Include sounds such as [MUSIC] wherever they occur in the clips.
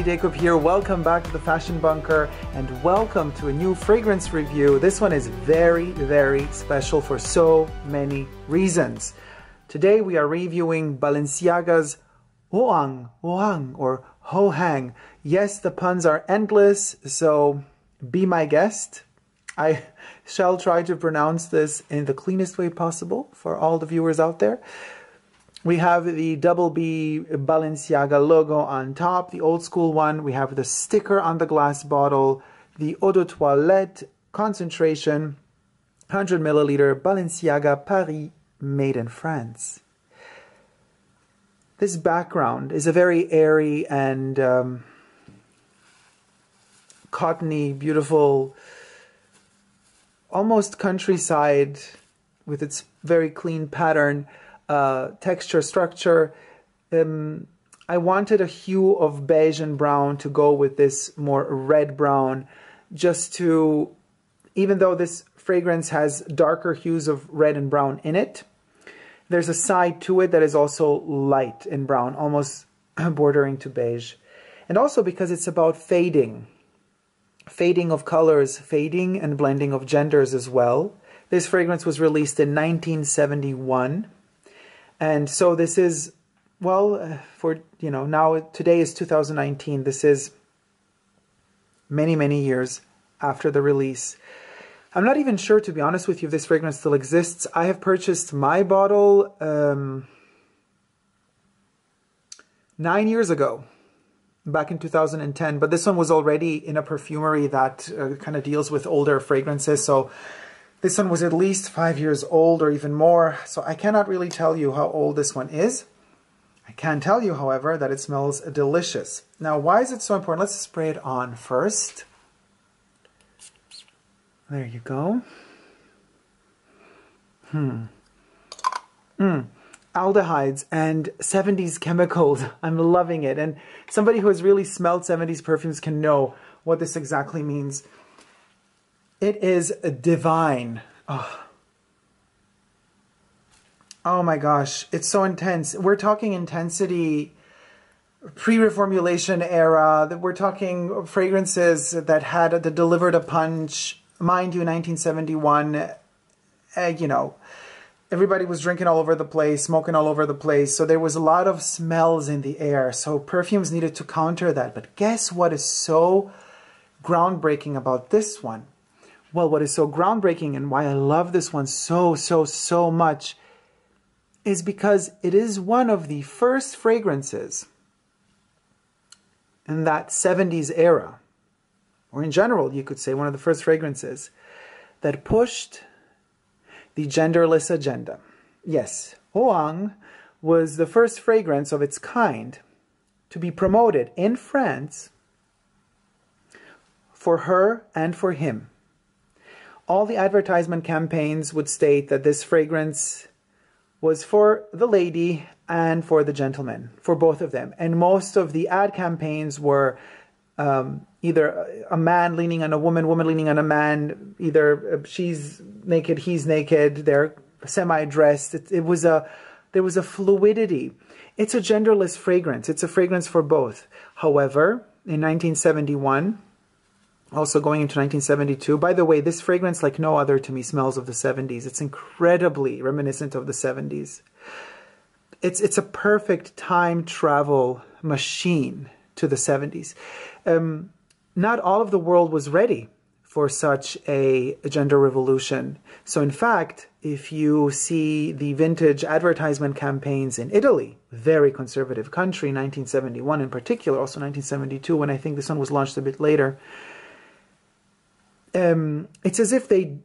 everybody, Dacob here. Welcome back to the Fashion Bunker and welcome to a new fragrance review. This one is very, very special for so many reasons. Today we are reviewing Balenciaga's Hoang, Hoang or Ho Hang. Yes, the puns are endless, so be my guest. I [LAUGHS] shall try to pronounce this in the cleanest way possible for all the viewers out there. We have the double B Balenciaga logo on top, the old school one. We have the sticker on the glass bottle, the eau de toilette concentration, 100 milliliter Balenciaga Paris made in France. This background is a very airy and um, cottony, beautiful, almost countryside with its very clean pattern uh, texture structure. Um, I wanted a hue of beige and brown to go with this more red brown just to, even though this fragrance has darker hues of red and brown in it, there's a side to it that is also light in brown, almost [CLEARS THROAT] bordering to beige. And also because it's about fading, fading of colors, fading and blending of genders as well. This fragrance was released in 1971. And so this is, well, uh, for, you know, now today is 2019. This is many, many years after the release. I'm not even sure, to be honest with you, if this fragrance still exists. I have purchased my bottle um, nine years ago, back in 2010. But this one was already in a perfumery that uh, kind of deals with older fragrances. So this one was at least five years old or even more, so I cannot really tell you how old this one is. I can tell you, however, that it smells delicious. Now, why is it so important? Let's spray it on first. There you go. Hmm. Hmm. Aldehydes and 70s chemicals. [LAUGHS] I'm loving it. And somebody who has really smelled 70s perfumes can know what this exactly means. It is divine. Oh. oh my gosh, it's so intense. We're talking intensity pre-reformulation era. That we're talking fragrances that had that delivered a punch. Mind you, 1971. Uh, you know, everybody was drinking all over the place, smoking all over the place. So there was a lot of smells in the air. So perfumes needed to counter that. But guess what is so groundbreaking about this one? Well, what is so groundbreaking and why I love this one so, so, so much is because it is one of the first fragrances in that 70s era, or in general, you could say one of the first fragrances that pushed the genderless agenda. Yes, Hoang was the first fragrance of its kind to be promoted in France for her and for him all the advertisement campaigns would state that this fragrance was for the lady and for the gentleman, for both of them. And most of the ad campaigns were um, either a man leaning on a woman, woman leaning on a man, either she's naked, he's naked, they're semi-dressed. It, it was a, there was a fluidity. It's a genderless fragrance. It's a fragrance for both. However, in 1971, also going into 1972. By the way, this fragrance, like no other to me, smells of the 70s. It's incredibly reminiscent of the 70s. It's, it's a perfect time travel machine to the 70s. Um, not all of the world was ready for such a gender revolution. So in fact, if you see the vintage advertisement campaigns in Italy, very conservative country, 1971 in particular, also 1972, when I think this one was launched a bit later, um, it's as if they,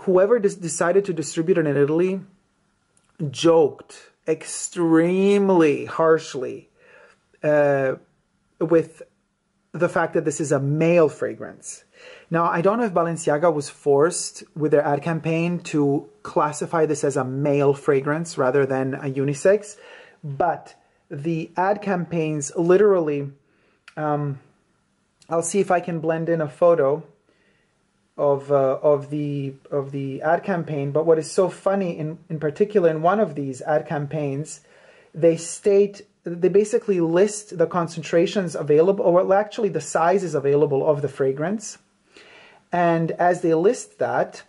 whoever decided to distribute it in Italy, joked extremely harshly uh, with the fact that this is a male fragrance. Now, I don't know if Balenciaga was forced with their ad campaign to classify this as a male fragrance rather than a unisex, but the ad campaigns literally, um, I'll see if I can blend in a photo of uh, of the of the ad campaign. But what is so funny in in particular in one of these ad campaigns, they state they basically list the concentrations available, or actually the sizes available of the fragrance. And as they list that,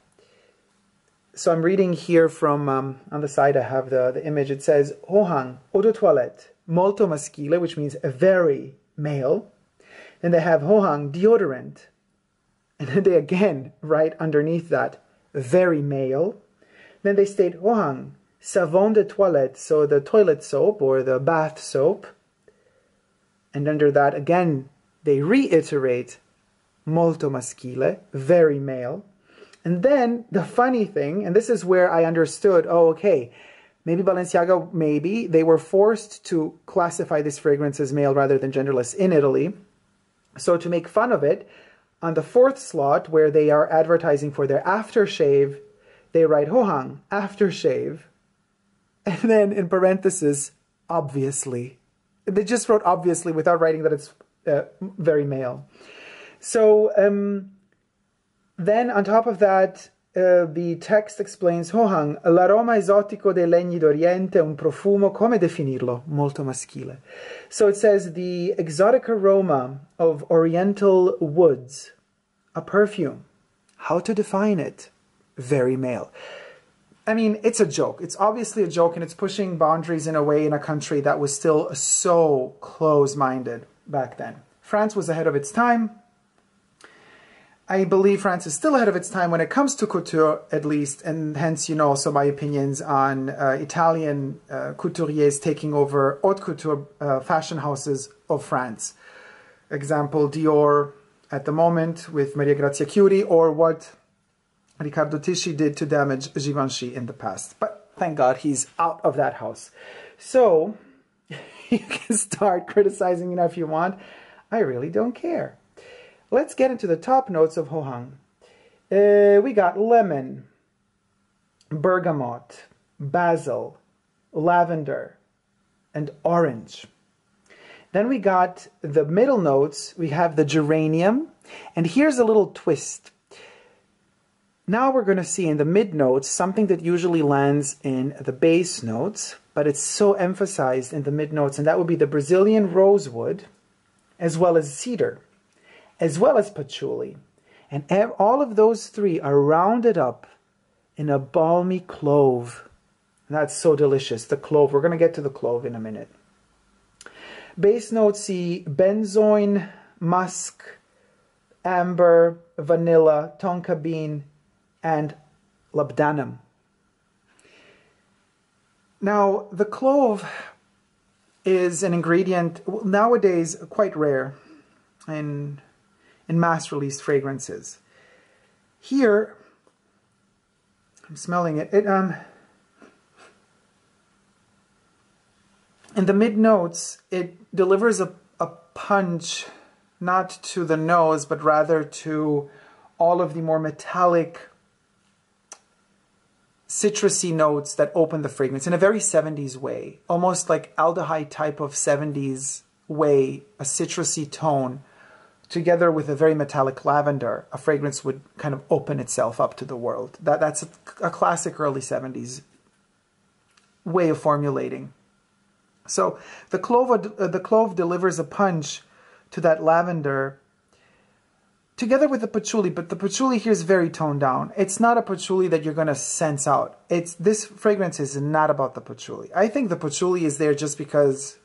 so I'm reading here from um, on the side. I have the, the image. It says Hohang eau de toilette molto maschile, which means a very male. Then they have Hohang deodorant, and then they again write underneath that very male. Then they state Hohang savon de toilette, so the toilet soap or the bath soap. And under that again they reiterate molto maschile, very male. And then the funny thing, and this is where I understood, oh, okay, maybe Balenciaga, maybe they were forced to classify this fragrance as male rather than genderless in Italy. So to make fun of it, on the fourth slot where they are advertising for their aftershave, they write Hohang, aftershave. And then in parentheses, obviously. They just wrote obviously without writing that it's uh, very male. So um, then, on top of that, uh, the text explains Hohang, l'aroma esotico dei legni d'Oriente, un profumo, come definirlo? Molto maschile. So it says the exotic aroma of oriental woods, a perfume. How to define it? Very male. I mean, it's a joke. It's obviously a joke, and it's pushing boundaries in a way in a country that was still so close minded back then. France was ahead of its time. I believe France is still ahead of its time when it comes to couture, at least, and hence, you know, also my opinions on uh, Italian uh, couturiers taking over haute couture uh, fashion houses of France. Example, Dior at the moment with Maria Grazia Chiuri, or what Riccardo Tisci did to damage Givenchy in the past. But thank God he's out of that house. So, [LAUGHS] you can start criticizing it if you want. I really don't care. Let's get into the top notes of Hohang. Uh, we got lemon, bergamot, basil, lavender, and orange. Then we got the middle notes. We have the geranium. And here's a little twist. Now we're going to see in the mid notes something that usually lands in the base notes, but it's so emphasized in the mid notes, and that would be the Brazilian rosewood as well as cedar as well as patchouli. And all of those three are rounded up in a balmy clove. That's so delicious, the clove. We're going to get to the clove in a minute. Base notes see benzoin, musk, amber, vanilla, tonka bean, and labdanum. Now, the clove is an ingredient nowadays quite rare in in mass released fragrances. Here, I'm smelling it. It um in the mid notes, it delivers a, a punch not to the nose, but rather to all of the more metallic citrusy notes that open the fragrance in a very 70s way, almost like aldehyde type of 70s way, a citrusy tone together with a very metallic lavender, a fragrance would kind of open itself up to the world. That, that's a, a classic early 70s way of formulating. So the clove, uh, the clove delivers a punch to that lavender together with the patchouli, but the patchouli here is very toned down. It's not a patchouli that you're going to sense out. It's This fragrance is not about the patchouli. I think the patchouli is there just because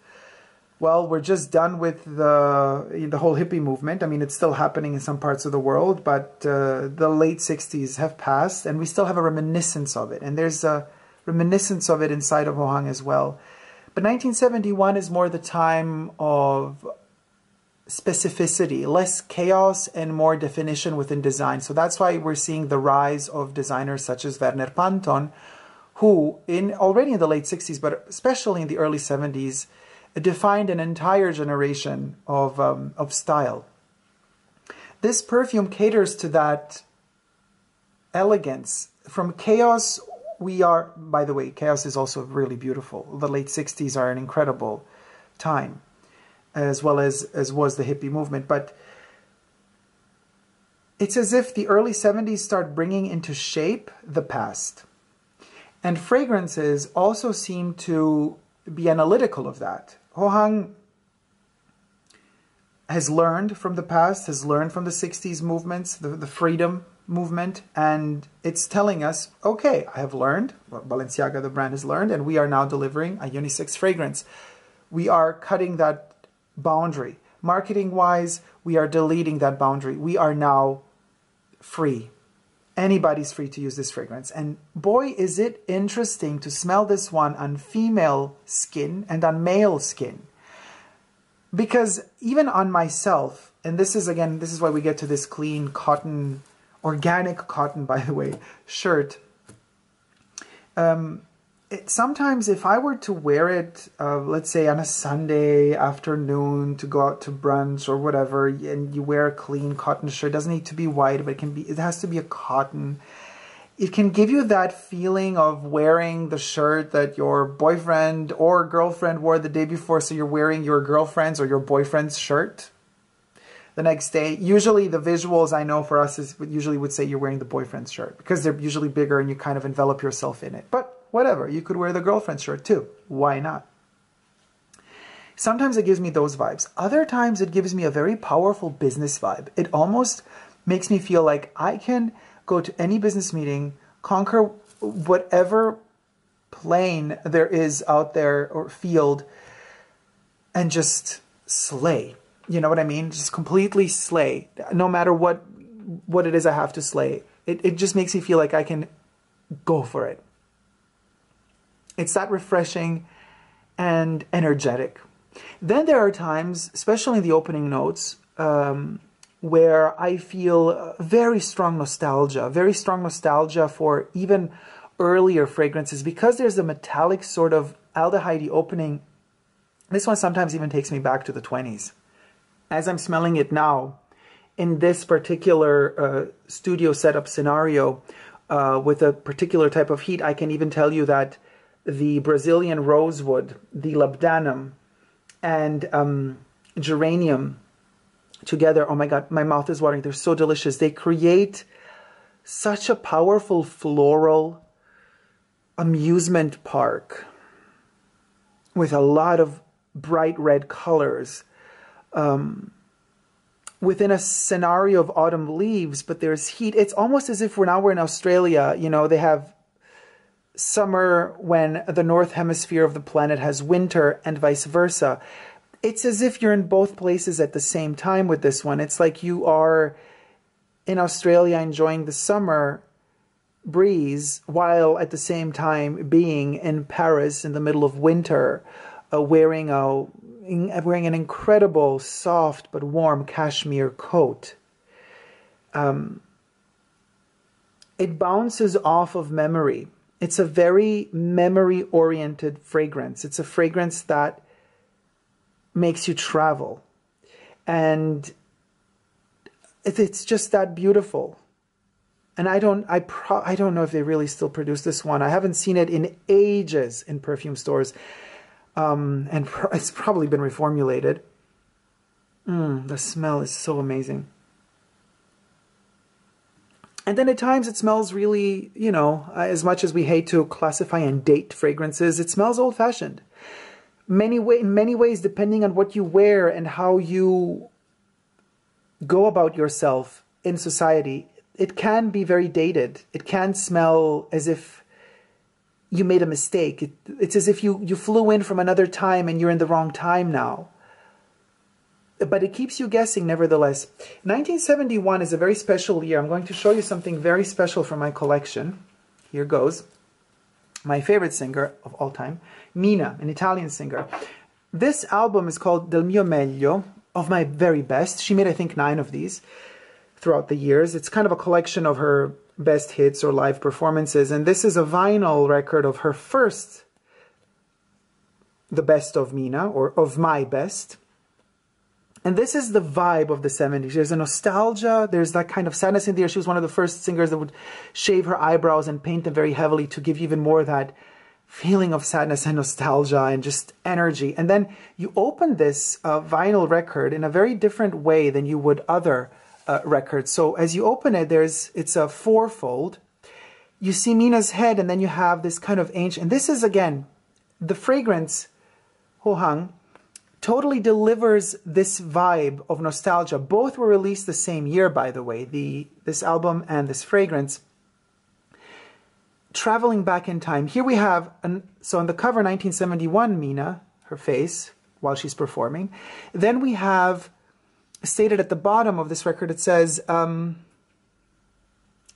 well, we're just done with the the whole hippie movement. I mean, it's still happening in some parts of the world, but uh, the late '60s have passed, and we still have a reminiscence of it. And there's a reminiscence of it inside of Hohang as well. But 1971 is more the time of specificity, less chaos and more definition within design. So that's why we're seeing the rise of designers such as Werner Panton, who in already in the late 60s, but especially in the early 70s, defined an entire generation of, um, of style. This perfume caters to that elegance. From chaos, we are, by the way, chaos is also really beautiful. The late 60s are an incredible time, as well as, as was the hippie movement. But it's as if the early 70s start bringing into shape the past. And fragrances also seem to be analytical of that. Hohang has learned from the past, has learned from the 60s movements, the, the freedom movement, and it's telling us, okay, I have learned, Balenciaga, the brand, has learned, and we are now delivering a unisex fragrance. We are cutting that boundary. Marketing wise, we are deleting that boundary. We are now free. Anybody's free to use this fragrance. And boy, is it interesting to smell this one on female skin and on male skin. Because even on myself, and this is again, this is why we get to this clean cotton, organic cotton, [LAUGHS] by the way, shirt. Um, it, sometimes if I were to wear it, uh, let's say on a Sunday afternoon to go out to brunch or whatever, and you wear a clean cotton shirt, it doesn't need to be white, but it can be, it has to be a cotton. It can give you that feeling of wearing the shirt that your boyfriend or girlfriend wore the day before, so you're wearing your girlfriend's or your boyfriend's shirt the next day. Usually the visuals I know for us is usually would say you're wearing the boyfriend's shirt because they're usually bigger and you kind of envelop yourself in it. But whatever. You could wear the girlfriend shirt too. Why not? Sometimes it gives me those vibes. Other times it gives me a very powerful business vibe. It almost makes me feel like I can go to any business meeting, conquer whatever plane there is out there or field, and just slay. You know what I mean? Just completely slay. No matter what what it is I have to slay. It, it just makes me feel like I can go for it. It's that refreshing and energetic. Then there are times, especially in the opening notes, um, where I feel very strong nostalgia, very strong nostalgia for even earlier fragrances because there's a metallic sort of aldehyde opening. This one sometimes even takes me back to the 20s. As I'm smelling it now, in this particular uh, studio setup scenario, uh, with a particular type of heat, I can even tell you that the Brazilian rosewood, the labdanum, and um, geranium together. Oh my God, my mouth is watering. They're so delicious. They create such a powerful floral amusement park with a lot of bright red colors. Um, within a scenario of autumn leaves, but there's heat. It's almost as if we're now we're in Australia. You know, they have summer when the north hemisphere of the planet has winter and vice versa. It's as if you're in both places at the same time with this one. It's like you are in Australia enjoying the summer breeze while at the same time being in Paris in the middle of winter, uh, wearing a wearing an incredible soft but warm cashmere coat. Um, it bounces off of memory. It's a very memory oriented fragrance. It's a fragrance that makes you travel. And it's just that beautiful. And I don't, I, pro- I don't know if they really still produce this one. I haven't seen it in ages in perfume stores, um, and pro- [LAUGHS] it's probably been reformulated. Mm, the smell is so amazing. And then at times it smells really, you know, as much as we hate to classify and date fragrances, it smells old fashioned. Many way, in many ways, depending on what you wear and how you go about yourself in society, it can be very dated. It can smell as if you made a mistake. It, it's as if you, you flew in from another time and you're in the wrong time now but it keeps you guessing nevertheless. 1971 is a very special year. I'm going to show you something very special from my collection. Here goes. My favorite singer of all time, Mina, an Italian singer. This album is called Del mio meglio, of my very best. She made, I think, nine of these throughout the years. It's kind of a collection of her best hits or live performances. And this is a vinyl record of her first, The Best of Mina, or of My Best. And this is the vibe of the 70s. There's a nostalgia, there's that kind of sadness in there. She was one of the first singers that would shave her eyebrows and paint them very heavily to give even more that feeling of sadness and nostalgia and just energy. And then you open this uh, vinyl record in a very different way than you would other uh, records. So as you open it, there's it's a fourfold. You see Mina's head, and then you have this kind of ancient. And this is again the fragrance Ho Hang totally delivers this vibe of nostalgia. Both were released the same year, by the way, the this album and this fragrance. Traveling back in time. Here we have, an, so on the cover 1971, Mina, her face, while she's performing. Then we have, stated at the bottom of this record, it says, um,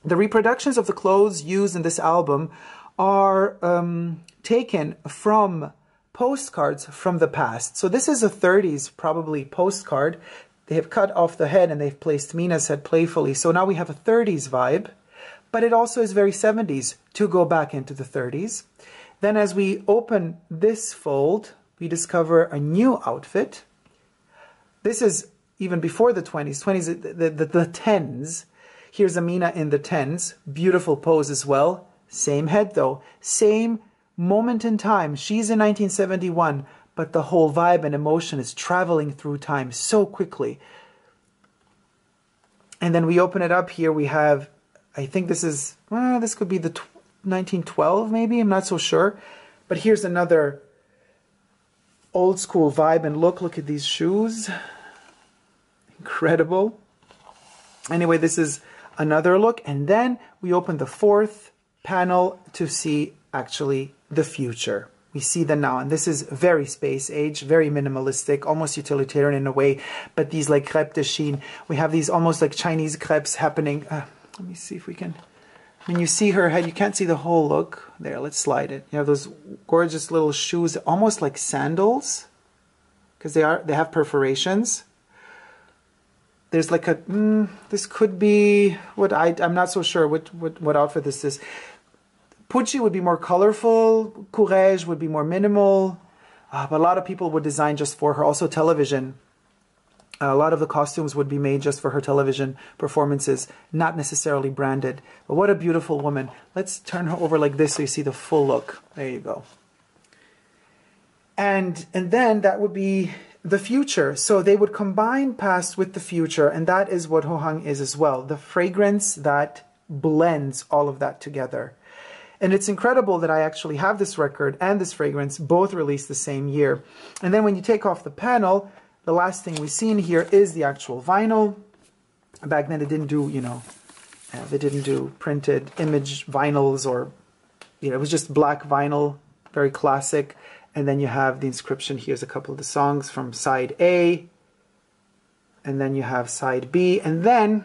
the reproductions of the clothes used in this album are um, taken from postcards from the past. So this is a 30s probably postcard. They have cut off the head and they've placed Mina's head playfully. So now we have a 30s vibe, but it also is very 70s to go back into the 30s. Then as we open this fold, we discover a new outfit. This is even before the 20s, 20s, the, the, the 10s. Here's Amina in the 10s. Beautiful pose as well. Same head though. Same moment in time. She's in 1971, but the whole vibe and emotion is traveling through time so quickly. And then we open it up here. We have, I think this is, well, this could be the 1912 maybe. I'm not so sure. But here's another old school vibe and look. Look at these shoes. Incredible. Anyway, this is another look. And then we open the fourth panel to see actually the future. We see the now, and this is very space age, very minimalistic, almost utilitarian in a way. But these like crepe de Chine, we have these almost like Chinese crepes happening. Uh, let me see if we can. When you see her head, you can't see the whole look. There, let's slide it. You have those gorgeous little shoes, almost like sandals, because they are they have perforations. There's like a mm, this could be what I I'm not so sure what what what outfit this is. Pucci would be more colorful, Courrèges would be more minimal, uh, but a lot of people would design just for her. Also television. Uh, a lot of the costumes would be made just for her television performances, not necessarily branded. But what a beautiful woman. Let's turn her over like this so you see the full look. There you go. And, and then that would be the future. So they would combine past with the future, and that is what Hohang is as well. The fragrance that blends all of that together. And it's incredible that I actually have this record and this fragrance both released the same year. And then when you take off the panel, the last thing we see in here is the actual vinyl. Back then they didn't do, you know, uh, they didn't do printed image vinyls or, you know, it was just black vinyl, very classic. And then you have the inscription. Here's a couple of the songs from side A. And then you have side B. And then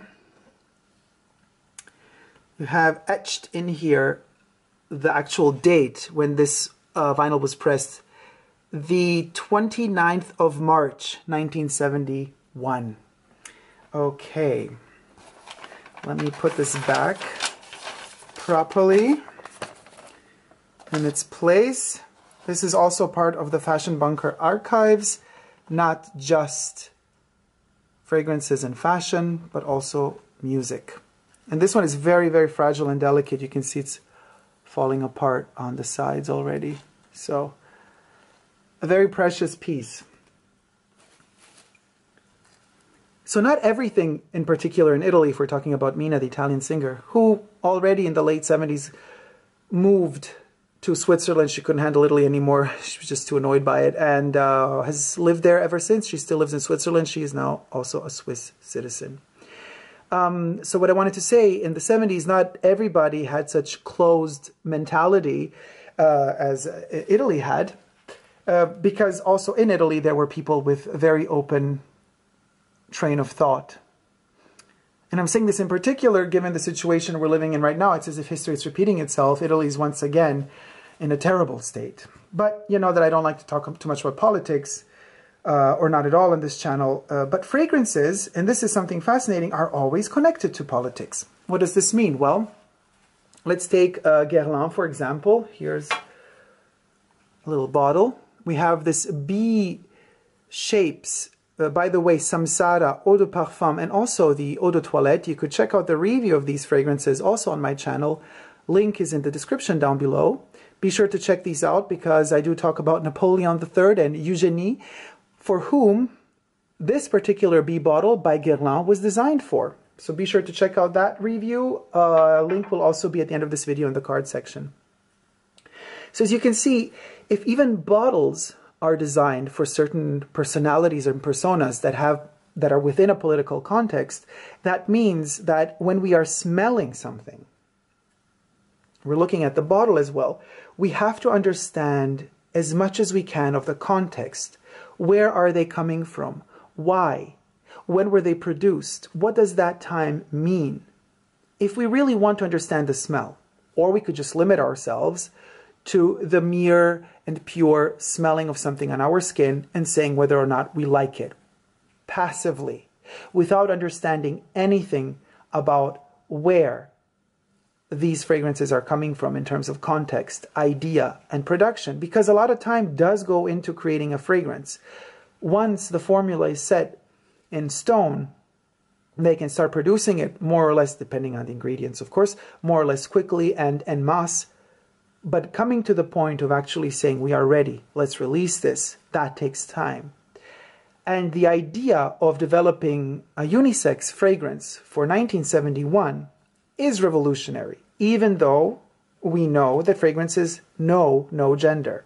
you have etched in here the actual date when this uh, vinyl was pressed, the 29th of March, 1971. Okay, let me put this back properly in its place. This is also part of the Fashion Bunker archives, not just fragrances and fashion, but also music. And this one is very, very fragile and delicate. You can see it's falling apart on the sides already. So a very precious piece. So not everything in particular in Italy, if we're talking about Mina, the Italian singer, who already in the late 70s moved to Switzerland. She couldn't handle Italy anymore. She was just too annoyed by it and uh, has lived there ever since. She still lives in Switzerland. She is now also a Swiss citizen. Um, so what I wanted to say, in the 70s, not everybody had such closed mentality uh, as Italy had, uh, because also in Italy there were people with a very open train of thought. And I'm saying this in particular, given the situation we're living in right now. It's as if history is repeating itself. Italy is once again in a terrible state. But you know that I don't like to talk too much about politics uh, or not at all on this channel, uh, but fragrances, and this is something fascinating, are always connected to politics. What does this mean? Well, let's take uh, Guerlain, for example. Here's a little bottle. We have this bee shapes. Uh, by the way, Samsara, Eau de Parfum, and also the Eau de Toilette. You could check out the review of these fragrances also on my channel. Link is in the description down below. Be sure to check these out because I do talk about Napoleon III and Eugenie, for whom this particular bee bottle by Guerlain was designed for. So be sure to check out that review. Uh, link will also be at the end of this video in the card section. So as you can see, if even bottles are designed for certain personalities and personas that have that are within a political context, that means that when we are smelling something, we're looking at the bottle as well, we have to understand as much as we can of the context. Where are they coming from? Why? When were they produced? What does that time mean? If we really want to understand the smell, or we could just limit ourselves to the mere and pure smelling of something on our skin and saying whether or not we like it passively without understanding anything about where these fragrances are coming from in terms of context, idea, and production, because a lot of time does go into creating a fragrance. Once the formula is set in stone, they can start producing it more or less, depending on the ingredients, of course, more or less quickly and en masse. But coming to the point of actually saying, we are ready, let's release this, that takes time. And the idea of developing a unisex fragrance for 1971 is revolutionary, even though we know that fragrances know no gender.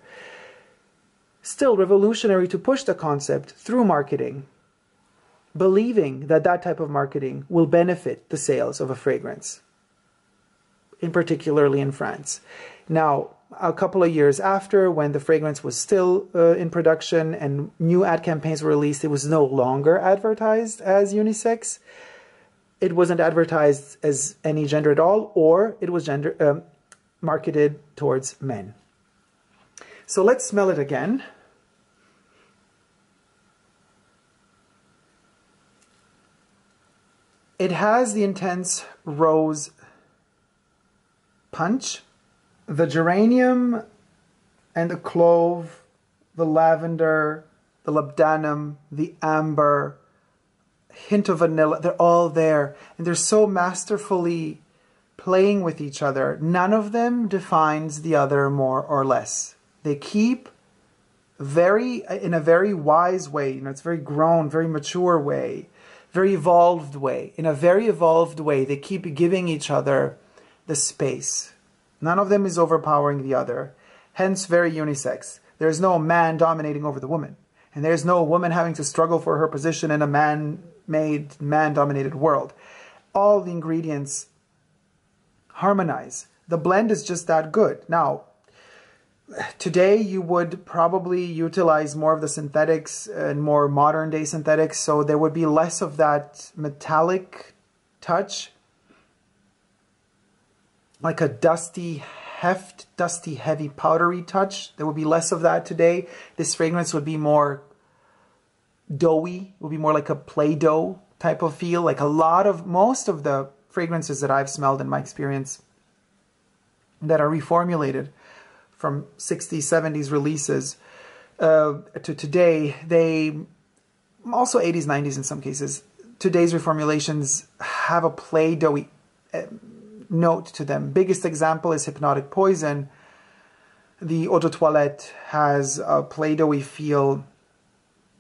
Still revolutionary to push the concept through marketing, believing that that type of marketing will benefit the sales of a fragrance, in particularly in France. Now, a couple of years after, when the fragrance was still uh, in production and new ad campaigns were released, it was no longer advertised as unisex. It wasn't advertised as any gender at all, or it was gender um, marketed towards men. So let's smell it again. It has the intense rose punch the geranium and the clove, the lavender, the labdanum, the amber, hint of vanilla, they're all there. And they're so masterfully playing with each other. None of them defines the other more or less. They keep very, in a very wise way, you know, it's very grown, very mature way, very evolved way. In a very evolved way, they keep giving each other the space. None of them is overpowering the other, hence very unisex. There is no man dominating over the woman, and there is no woman having to struggle for her position in a man-made, man-dominated world. All the ingredients harmonize. The blend is just that good. Now, today you would probably utilize more of the synthetics and more modern day synthetics, so there would be less of that metallic touch like a dusty heft, dusty, heavy, powdery touch. There would be less of that today. This fragrance would be more doughy, would be more like a Play-Doh type of feel. Like a lot of, most of the fragrances that I've smelled in my experience that are reformulated from 60s, 70s releases uh, to today, they, also 80s, 90s in some cases, today's reformulations have a Play-Dohy note to them. Biggest example is Hypnotic Poison. The Eau de Toilette has a Play-Dohy feel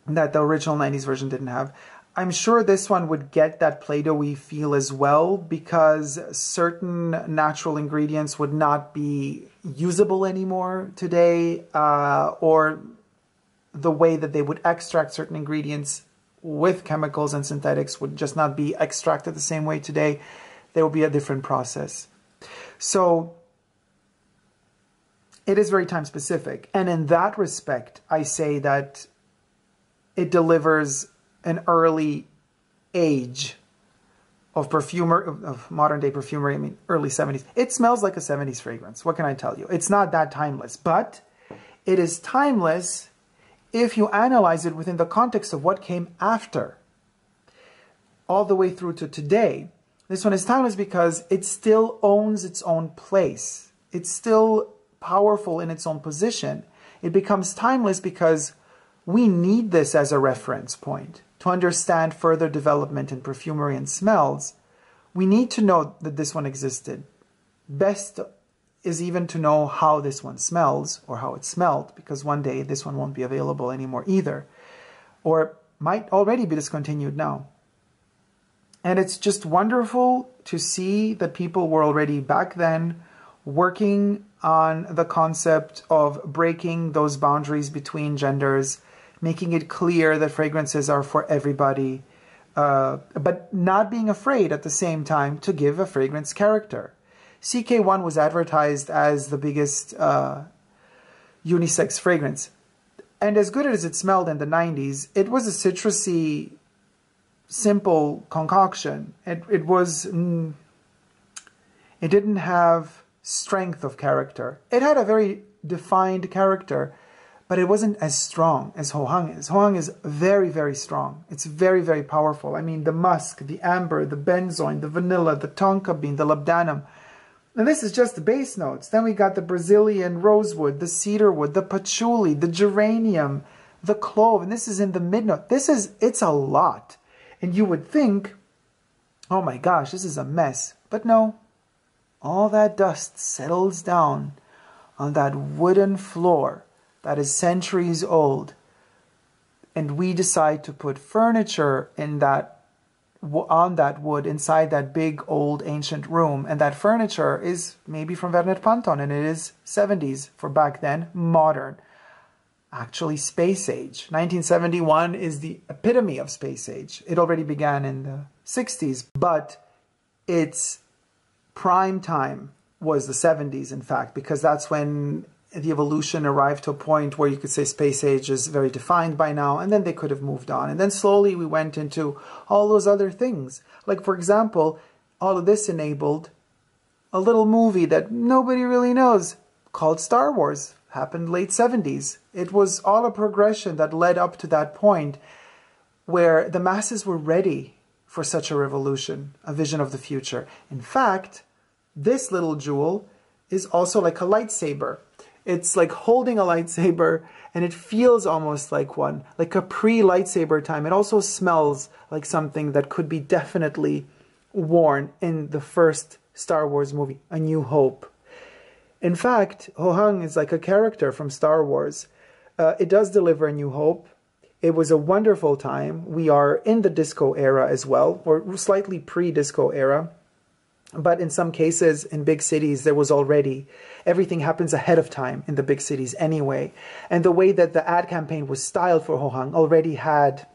that the original 90s version didn't have. I'm sure this one would get that Play-Dohy feel as well because certain natural ingredients would not be usable anymore today uh, or the way that they would extract certain ingredients with chemicals and synthetics would just not be extracted the same way today there will be a different process. So it is very time specific. And in that respect, I say that it delivers an early age of perfumer of modern day perfumery. I mean, early 70s. It smells like a 70s fragrance. What can I tell you? It's not that timeless, but it is timeless if you analyze it within the context of what came after, all the way through to today. This one is timeless because it still owns its own place. It's still powerful in its own position. It becomes timeless because we need this as a reference point to understand further development in perfumery and smells. We need to know that this one existed. Best is even to know how this one smells or how it smelled because one day this one won't be available anymore either or might already be discontinued now. And it's just wonderful to see that people were already back then working on the concept of breaking those boundaries between genders, making it clear that fragrances are for everybody, uh, but not being afraid at the same time to give a fragrance character. CK1 was advertised as the biggest uh, unisex fragrance. And as good as it smelled in the 90s, it was a citrusy, simple concoction. It, it was, mm, it didn't have strength of character. It had a very defined character, but it wasn't as strong as Hohang is. Hohang is very, very strong. It's very, very powerful. I mean, the musk, the amber, the benzoin, the vanilla, the tonka bean, the labdanum. And this is just the base notes. Then we got the Brazilian rosewood, the cedarwood, the patchouli, the geranium, the clove, and this is in the mid note. This is, it's a lot. And you would think, oh my gosh, this is a mess. But no, all that dust settles down on that wooden floor that is centuries old. And we decide to put furniture in that on that wood inside that big old ancient room. And that furniture is maybe from Werner Panton and it is 70s for back then modern. Actually space age. 1971 is the epitome of space age. It already began in the 60s but its prime time was the 70s in fact because that's when the evolution arrived to a point where you could say space age is very defined by now, and then they could have moved on. And then slowly we went into all those other things. Like, for example, all of this enabled a little movie that nobody really knows called Star Wars. Happened late 70s. It was all a progression that led up to that point where the masses were ready for such a revolution, a vision of the future. In fact, this little jewel is also like a lightsaber. It's like holding a lightsaber and it feels almost like one, like a pre-lightsaber time. It also smells like something that could be definitely worn in the first Star Wars movie, A New Hope. In fact, Hohang is like a character from Star Wars. Uh, it does deliver A New Hope. It was a wonderful time. We are in the disco era as well, or slightly pre-disco era. But in some cases, in big cities, there was already everything happens ahead of time in the big cities anyway. And the way that the ad campaign was styled for Hohang already had,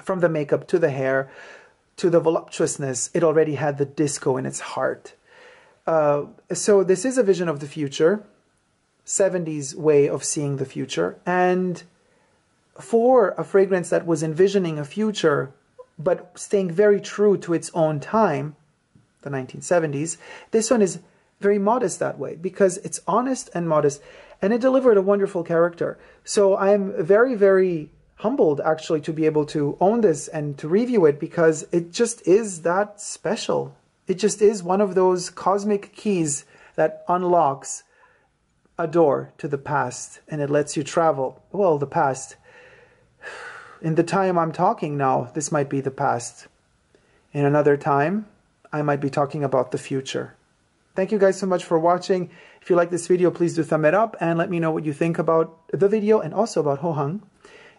from the makeup to the hair to the voluptuousness, it already had the disco in its heart. Uh, so this is a vision of the future, 70s way of seeing the future. And for a fragrance that was envisioning a future, but staying very true to its own time, the 1970s. This one is very modest that way because it's honest and modest and it delivered a wonderful character. So I'm very, very humbled actually to be able to own this and to review it because it just is that special. It just is one of those cosmic keys that unlocks a door to the past and it lets you travel. Well, the past. [SIGHS] In the time I'm talking now, this might be the past. In another time, I might be talking about the future. Thank you guys so much for watching. If you like this video, please do thumb it up and let me know what you think about the video and also about Ho Hohang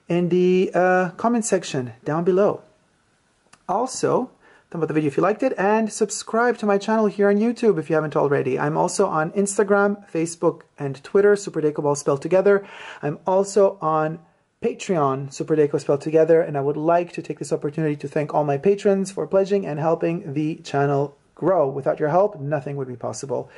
in the uh, comment section down below. Also, thumb up the video if you liked it and subscribe to my channel here on YouTube if you haven't already. I'm also on Instagram, Facebook, and Twitter, Superdacob all spelled together. I'm also on Patreon, Superdacob spelled together, and I would like to take this opportunity to thank all my patrons for pledging and helping the channel grow. Without your help, nothing would be possible.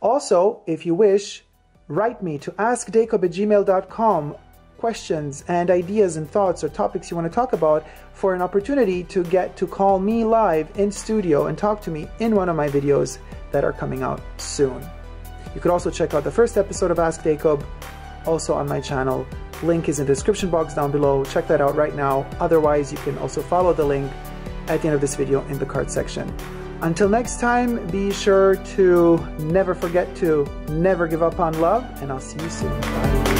Also, if you wish, write me to askdacob at gmail.com questions and ideas and thoughts or topics you want to talk about for an opportunity to get to call me live in studio and talk to me in one of my videos that are coming out soon. You could also check out the first episode of Ask Dacob also on my channel. Link is in the description box down below. Check that out right now. Otherwise, you can also follow the link at the end of this video in the card section. Until next time, be sure to never forget to never give up on love, and I'll see you soon. Bye.